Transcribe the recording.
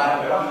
Claro,